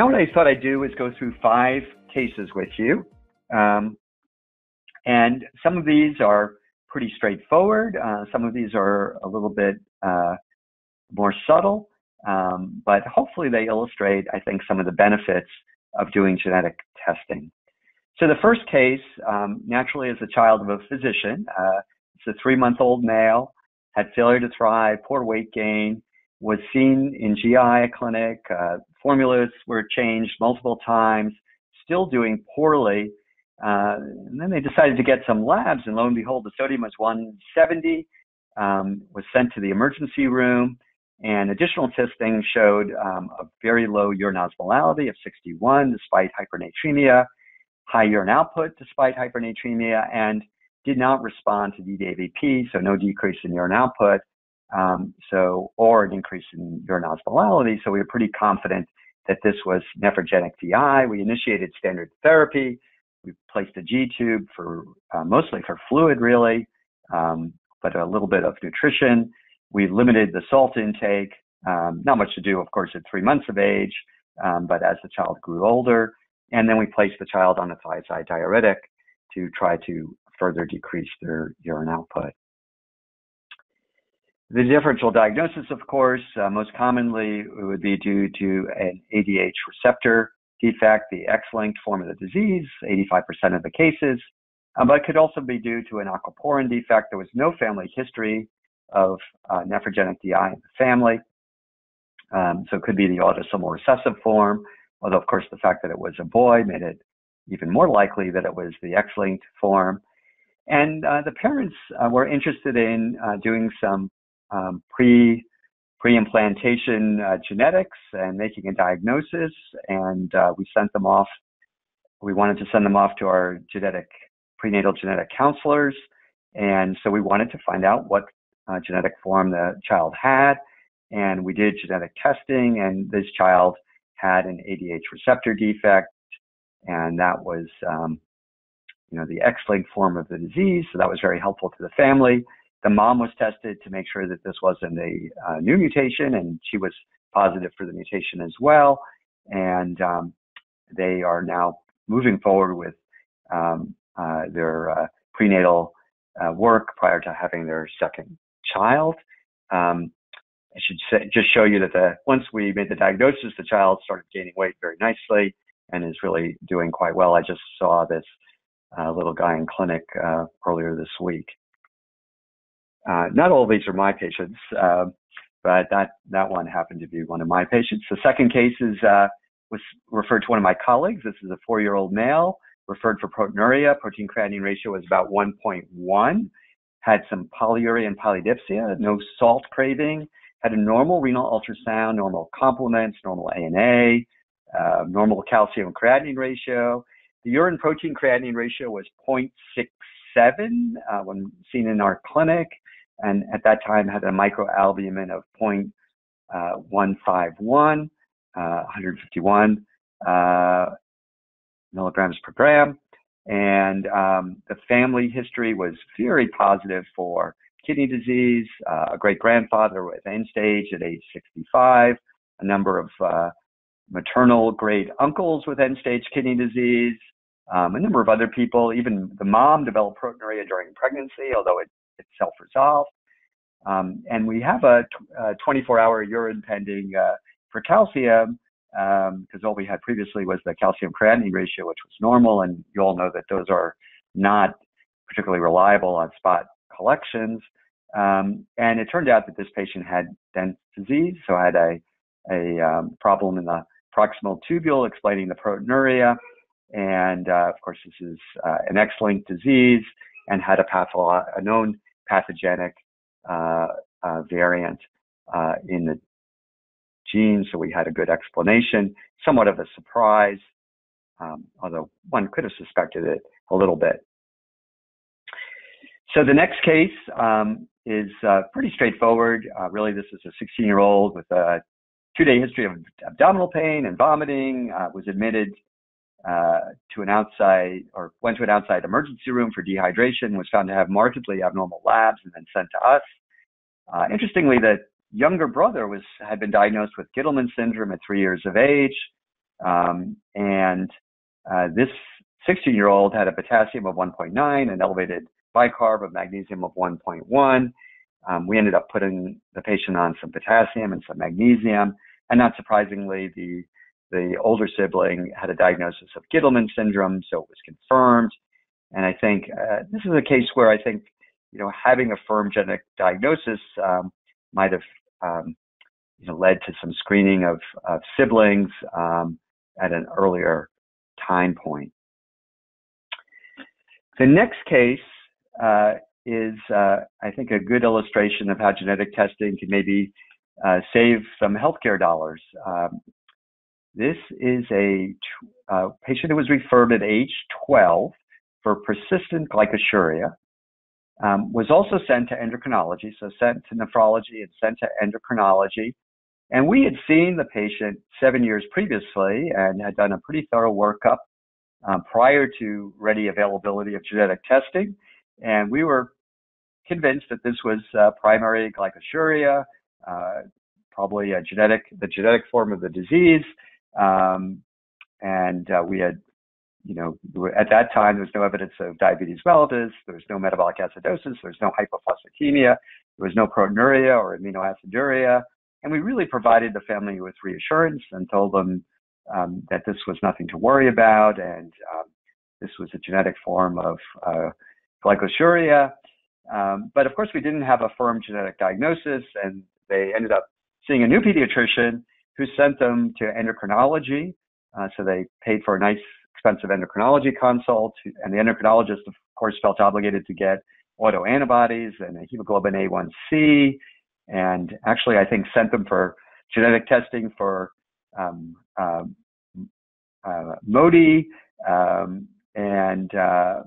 Now, what I thought I'd do is go through five cases with you. Um, and some of these are pretty straightforward. Uh, some of these are a little bit uh, more subtle, um, but hopefully they illustrate, I think, some of the benefits of doing genetic testing. So the first case, um, naturally, is a child of a physician. Uh, it's a three-month-old male, had failure to thrive, poor weight gain, was seen in GI clinic. Uh, formulas were changed multiple times, still doing poorly. Uh, and then they decided to get some labs, and lo and behold, the sodium was 170. Um, was sent to the emergency room, and additional testing showed um, a very low urine osmolality of 61 despite hypernatremia, high urine output despite hypernatremia, and did not respond to DDAVP, so no decrease in urine output, um, so, or an increase in urine osmolality. So we were pretty confident that this was nephrogenic DI. We initiated standard therapy. We placed a G tube for uh, mostly for fluid, really, um, but a little bit of nutrition. We limited the salt intake. Um, not much to do, of course, at three months of age, um, but as the child grew older, and then we placed the child on a thiazide diuretic to try to further decrease their urine output. The differential diagnosis, of course, uh, most commonly would be due to an ADH receptor defect, the X-linked form of the disease, 85% of the cases, um, but could also be due to an aquaporin defect. There was no family history of uh, nephrogenic DI in the family. Um, so it could be the autosomal recessive form, although of course the fact that it was a boy made it even more likely that it was the X-linked form. And uh, the parents uh, were interested in uh, doing some um, pre pre-implantation uh, genetics and making a diagnosis. And uh, we sent them off. We wanted to send them off to our genetic prenatal genetic counselors. And so we wanted to find out what uh, genetic form the child had. And we did genetic testing, and this child had an ADH receptor defect, and that was, um, you know, the X-linked form of the disease. So that was very helpful to the family. The mom was tested to make sure that this wasn't a uh, new mutation, and she was positive for the mutation as well. And um, they are now moving forward with um, uh, their uh, prenatal uh, work prior to having their second child. Um, I should say, just show you that the once we made the diagnosis, the child started gaining weight very nicely and is really doing quite well. I just saw this uh, little guy in clinic uh, earlier this week. Uh, not all of these are my patients, uh, but that, that one happened to be one of my patients. The second case is, uh, was referred to one of my colleagues. This is a four-year-old male referred for proteinuria. Protein creatinine ratio was about 1.1. Had some polyuria and polydipsia, no salt craving. Had a normal renal ultrasound, normal complements, normal ANA, uh, normal calcium creatinine ratio. The urine protein creatinine ratio was 0.67 uh, when seen in our clinic and at that time had a microalbumin of 0.151, uh, 151 uh, uh, milligrams per gram. And um, the family history was very positive for kidney disease, uh, a great grandfather with end stage at age 65, a number of uh, maternal great uncles with end stage kidney disease, um, a number of other people, even the mom developed proteinuria during pregnancy, although it it's self-resolved. Um, and we have a, 24-hour urine pending uh, for calcium because um, all we had previously was the calcium creatinine ratio, which was normal, and you all know that those are not particularly reliable on spot collections. Um, and it turned out that this patient had Dent disease, so had a, a um, problem in the proximal tubule explaining the proteinuria. And uh, of course, this is uh, an X-linked disease and had a, patho- a known pathogenic uh, uh, variant uh, in the gene. So we had a good explanation, somewhat of a surprise, um, although one could have suspected it a little bit. So the next case um, is uh, pretty straightforward. Uh, really, this is a 16 year old with a two day history of abdominal pain and vomiting, was admitted uh, to an outside or went to an outside emergency room for dehydration, was found to have markedly abnormal labs and then sent to us. Uh, interestingly, the younger brother was had been diagnosed with Gitelman syndrome at three years of age. Um, and uh, this 16 year old had a potassium of 1.9, an elevated bicarb of magnesium of 1.1. Um, we ended up putting the patient on some potassium and some magnesium, and not surprisingly, the the older sibling had a diagnosis of Gitelman syndrome, so it was confirmed. And I think uh, this is a case where I think you know having a firm genetic diagnosis um, might have um, you know led to some screening of, of siblings um, at an earlier time point. The next case uh, is, uh, I think, a good illustration of how genetic testing can maybe uh, save some healthcare dollars. Um, this is a uh, patient who was referred at age 12 for persistent glycosuria. Um, was also sent to endocrinology, so sent to nephrology and sent to endocrinology. And we had seen the patient seven years previously and had done a pretty thorough workup um, prior to ready availability of genetic testing. And we were convinced that this was uh, primary glycosuria, uh, probably a genetic, the genetic form of the disease. Um, and uh, we had, you know, at that time there was no evidence of diabetes mellitus, there was no metabolic acidosis, there was no hypophosphatemia, there was no proteinuria or aminoaciduria, and we really provided the family with reassurance and told them um, that this was nothing to worry about and um, this was a genetic form of uh, glycosuria. Um, but of course, we didn't have a firm genetic diagnosis, and they ended up seeing a new pediatrician who sent them to endocrinology. Uh, so they paid for a nice, expensive endocrinology consult, and the endocrinologist, of course, felt obligated to get autoantibodies and a hemoglobin A1C, and actually, I think sent them for genetic testing for um, um, uh, MODY, um, and uh,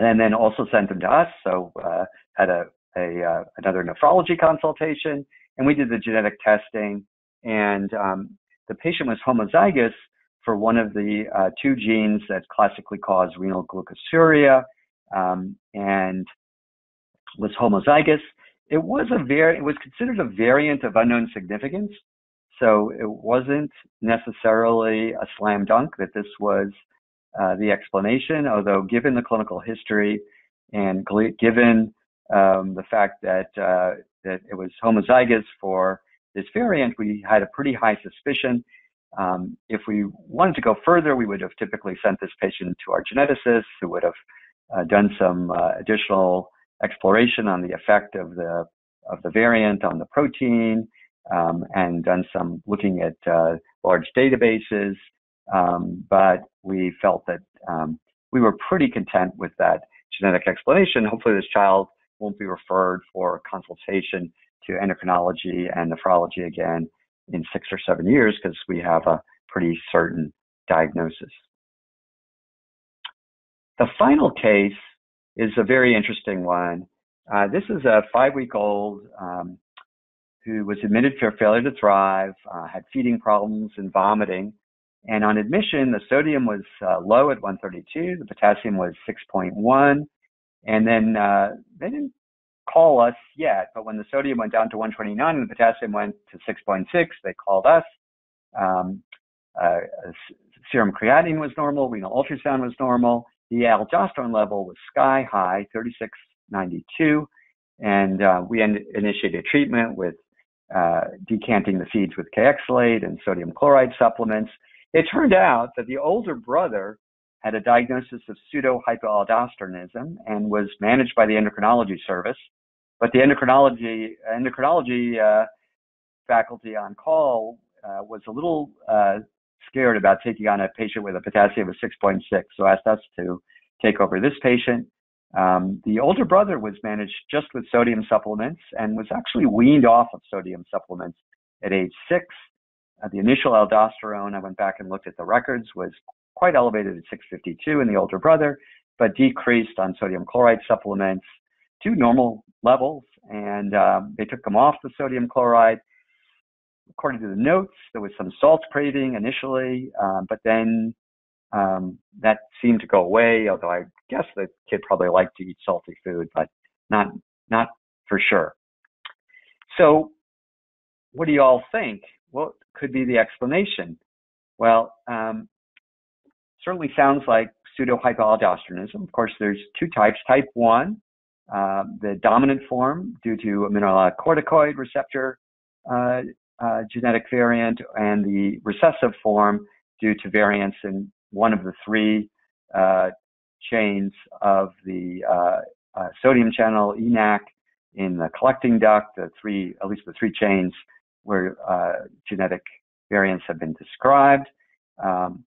and then also sent them to us. So uh, had a, a uh, another nephrology consultation, and we did the genetic testing, and um, the patient was homozygous for one of the uh, two genes that classically cause renal glucosuria, um, and was homozygous. It was a very, it was considered a variant of unknown significance. So it wasn't necessarily a slam dunk that this was uh, the explanation, although given the clinical history and given um, the fact that uh, that it was homozygous for this variant, we had a pretty high suspicion. Um, if we wanted to go further, we would have typically sent this patient to our geneticist, who would have uh, done some uh, additional exploration on the effect of the of the variant on the protein, um, and done some looking at uh, large databases. Um, but we felt that um, we were pretty content with that genetic explanation. Hopefully, this child won't be referred for consultation to endocrinology and nephrology again in six or seven years because we have a pretty certain diagnosis. The final case is a very interesting one. Uh, this is a five week old um, who was admitted for failure to thrive, uh, had feeding problems and vomiting. And on admission, the sodium was uh, low at 132, the potassium was 6.1. And then uh, they didn't call us yet, but when the sodium went down to 129 and the potassium went to 6.6, they called us. Um, uh, serum creatinine was normal, renal ultrasound was normal, the aldosterone level was sky high, 3692, and uh, we initiated treatment with uh, decanting the feeds with Kayexalate and sodium chloride supplements. It turned out that the older brother had a diagnosis of pseudo hypoaldosteronism and was managed by the endocrinology service. But the endocrinology endocrinology uh, faculty on call uh, was a little uh, scared about taking on a patient with a potassium of 6.6, so asked us to take over this patient. Um, the older brother was managed just with sodium supplements and was actually weaned off of sodium supplements at age six. Uh, the initial aldosterone, I went back and looked at the records, was quite elevated at 652 in the older brother, but decreased on sodium chloride supplements to normal levels. And um, they took them off the sodium chloride. According to the notes, there was some salt craving initially, um, but then um, that seemed to go away, although I guess the kid probably liked to eat salty food, but not not for sure. So, what do you all think? What could be the explanation? Well, um, certainly sounds like pseudohypoaldosteronism. Of course, there's two types. Type 1, uh, the dominant form due to mineralocorticoid receptor uh, uh, genetic variant, and the recessive form due to variants in one of the three uh, chains of the uh, uh, sodium channel ENaC in the collecting duct, the three, at least the three chains where genetic variants have been described. Um,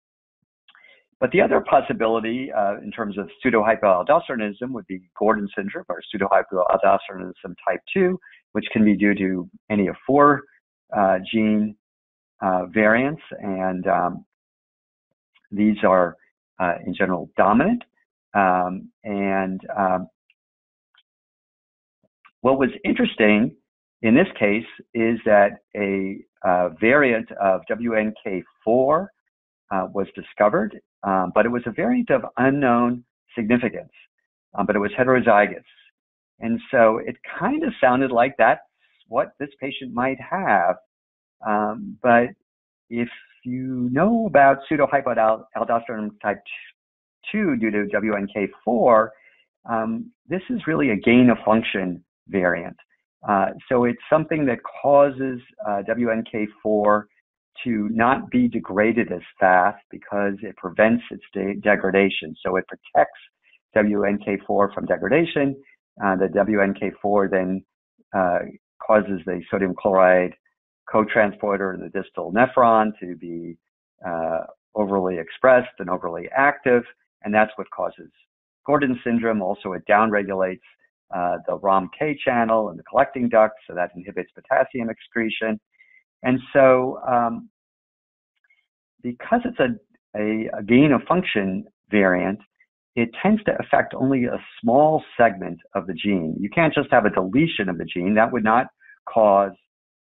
but the other possibility uh, in terms of pseudohypoaldosteronism would be Gordon syndrome or pseudohypoaldosteronism type 2, which can be due to any of four uh, gene uh, variants. And um, these are, uh, in general, dominant. Um, and um, what was interesting in this case is that a uh, variant of WNK4 uh, was discovered, um, but it was a variant of unknown significance, um, but it was heterozygous. And so it kind of sounded like that's what this patient might have. Um, but if you know about pseudohypoaldosteronism type 2 due to WNK4, um, this is really a gain of function variant. Uh, so it's something that causes uh, WNK4 to not be degraded as fast because it prevents its de- degradation. So it protects WNK4 from degradation. Uh, the WNK4 then uh, causes the sodium chloride co-transporter in the distal nephron to be uh, overly expressed and overly active, and that's what causes Gordon syndrome. Also, it downregulates uh, the ROMK channel in the collecting duct, so that inhibits potassium excretion. And so, um, because it's a, a, a gain of function variant, it tends to affect only a small segment of the gene. You can't just have a deletion of the gene. That would not cause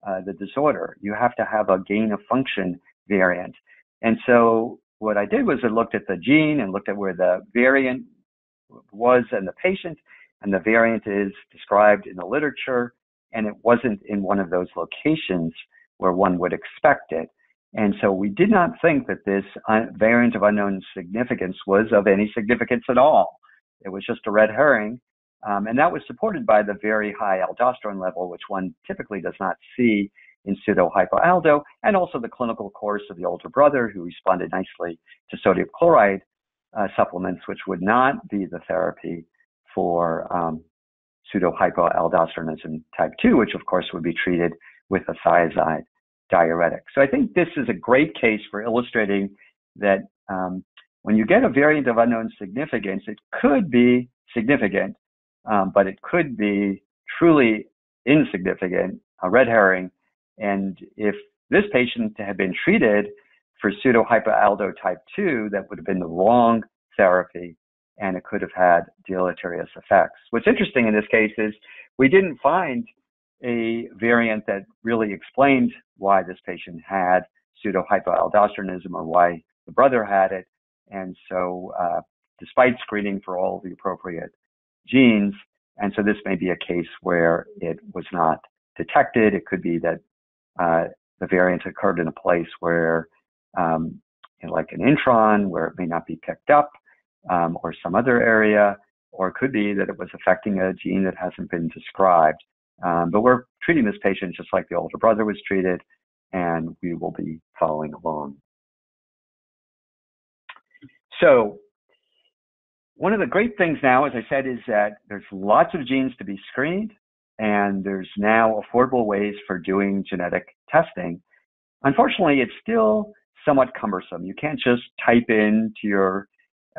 uh, the disorder. You have to have a gain of function variant. And so what I did was I looked at the gene and looked at where the variant was in the patient, and the variant is described in the literature, and it wasn't in one of those locations where one would expect it. And so we did not think that this variant of unknown significance was of any significance at all. It was just a red herring. Um, and that was supported by the very high aldosterone level, which one typically does not see in pseudohypoaldo, and also the clinical course of the older brother who responded nicely to sodium chloride uh, supplements, which would not be the therapy for um, pseudohypoaldosteronism type 2, which of course would be treated with a thiazide diuretic. So I think this is a great case for illustrating that um, when you get a variant of unknown significance, it could be significant, um, but it could be truly insignificant, a red herring. And if this patient had been treated for pseudohypoaldo type 2, that would have been the wrong therapy and it could have had deleterious effects. What's interesting in this case is we didn't find a variant that really explained why this patient had pseudohypoaldosteronism or why the brother had it. And so, uh, despite screening for all the appropriate genes, and so this may be a case where it was not detected. It could be that uh, the variant occurred in a place where, um, like an intron, where it may not be picked up, um, or some other area, or it could be that it was affecting a gene that hasn't been described. Um, but we're treating this patient just like the older brother was treated, and we will be following along. So, one of the great things now, as I said, is that there's lots of genes to be screened, and there's now affordable ways for doing genetic testing. Unfortunately, it's still somewhat cumbersome. You can't just type into your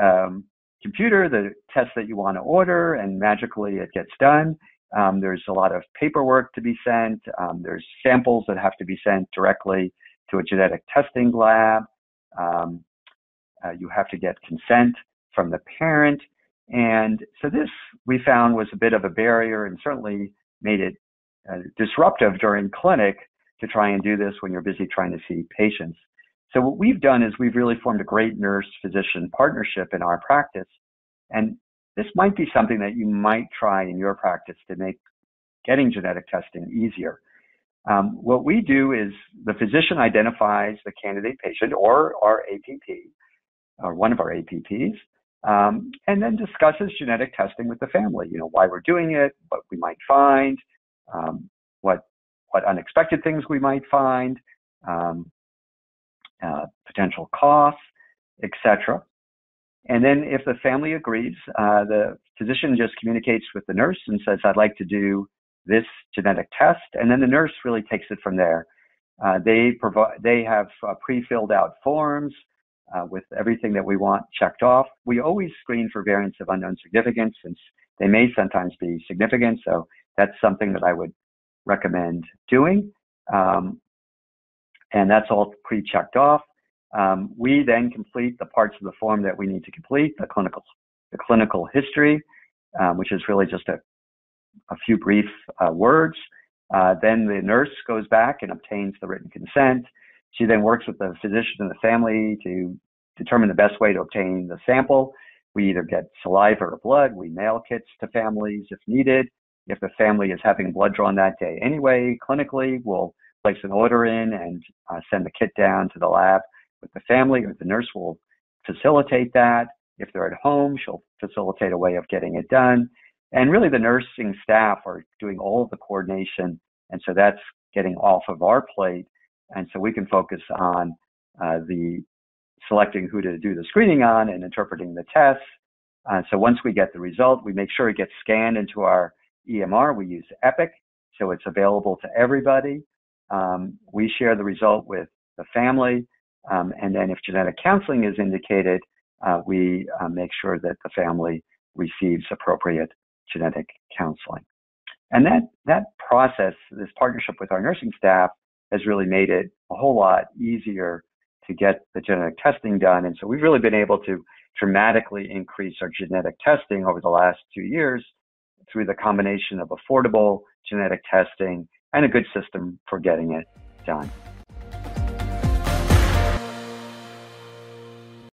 um, computer the test that you want to order, and magically it gets done. Um, there's a lot of paperwork to be sent. Um, there's samples that have to be sent directly to a genetic testing lab. Um, uh, you have to get consent from the parent. And so this we found was a bit of a barrier and certainly made it uh, disruptive during clinic to try and do this when you're busy trying to see patients. So what we've done is we've really formed a great nurse physician partnership in our practice. And this might be something that you might try in your practice to make getting genetic testing easier. Um, what we do is the physician identifies the candidate patient or our APP, or one of our APPs, um, and then discusses genetic testing with the family. You know why we're doing it, what we might find, um, what what unexpected things we might find, um, uh, potential costs, etc. And then if the family agrees, uh, the physician just communicates with the nurse and says, I'd like to do this genetic test. And then the nurse really takes it from there. Uh, they provide, they have uh, pre-filled out forms uh, with everything that we want checked off. We always screen for variants of unknown significance since they may sometimes be significant. So that's something that I would recommend doing. Um, and that's all pre-checked off. Um, we then complete the parts of the form that we need to complete, the clinical, the clinical history, um, which is really just a, a few brief uh, words. Uh, then the nurse goes back and obtains the written consent. She then works with the physician and the family to determine the best way to obtain the sample. We either get saliva or blood. We mail kits to families if needed. If the family is having blood drawn that day anyway, clinically, we'll place an order in and uh, send the kit down to the lab with the family, or the nurse will facilitate that. If they're at home, she'll facilitate a way of getting it done. And really, the nursing staff are doing all of the coordination. And so that's getting off of our plate. And so we can focus on uh, the selecting who to do the screening on and interpreting the tests. Uh, so once we get the result, we make sure it gets scanned into our EMR. We use Epic, so it's available to everybody. Um, we share the result with the family. Um, and then if genetic counseling is indicated, uh, we uh, make sure that the family receives appropriate genetic counseling. And that, that process, this partnership with our nursing staff has really made it a whole lot easier to get the genetic testing done. And so we've really been able to dramatically increase our genetic testing over the last two years through the combination of affordable genetic testing and a good system for getting it done.